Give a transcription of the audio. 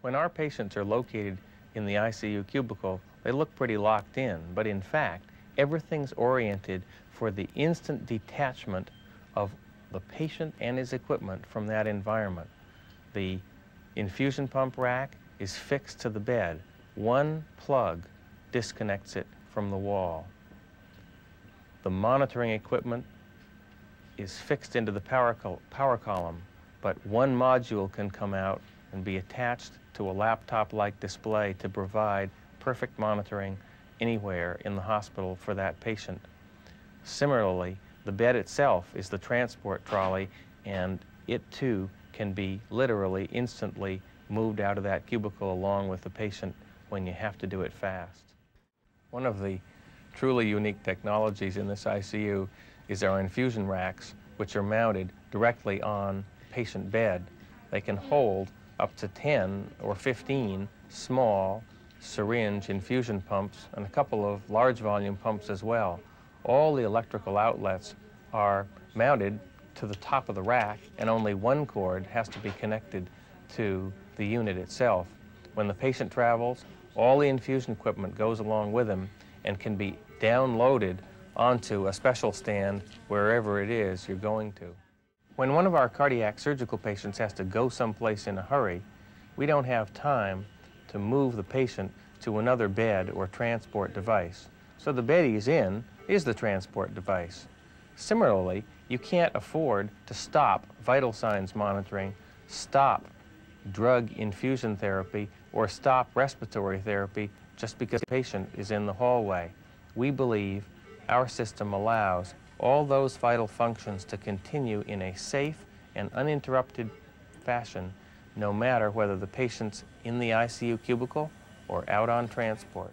When our patients are located in the ICU cubicle, they look pretty locked in, but in fact, everything's oriented for the instant detachment of the patient and his equipment from that environment. The infusion pump rack is fixed to the bed. One plug disconnects it from the wall. The monitoring equipment is fixed into the power, col power column, but one module can come out and be attached to a laptop-like display to provide perfect monitoring anywhere in the hospital for that patient. Similarly, the bed itself is the transport trolley, and it too can be literally instantly moved out of that cubicle along with the patient when you have to do it fast. One of the truly unique technologies in this ICU is our infusion racks, which are mounted directly on patient bed. They can hold up to 10 or 15 small syringe infusion pumps and a couple of large volume pumps as well. All the electrical outlets are mounted to the top of the rack and only one cord has to be connected to the unit itself. When the patient travels, all the infusion equipment goes along with him and can be downloaded onto a special stand wherever it is you're going to. When one of our cardiac surgical patients has to go someplace in a hurry, we don't have time to move the patient to another bed or transport device. So the bed he's in is the transport device. Similarly, you can't afford to stop vital signs monitoring, stop drug infusion therapy, or stop respiratory therapy just because the patient is in the hallway. We believe our system allows all those vital functions to continue in a safe and uninterrupted fashion, no matter whether the patient's in the ICU cubicle or out on transport.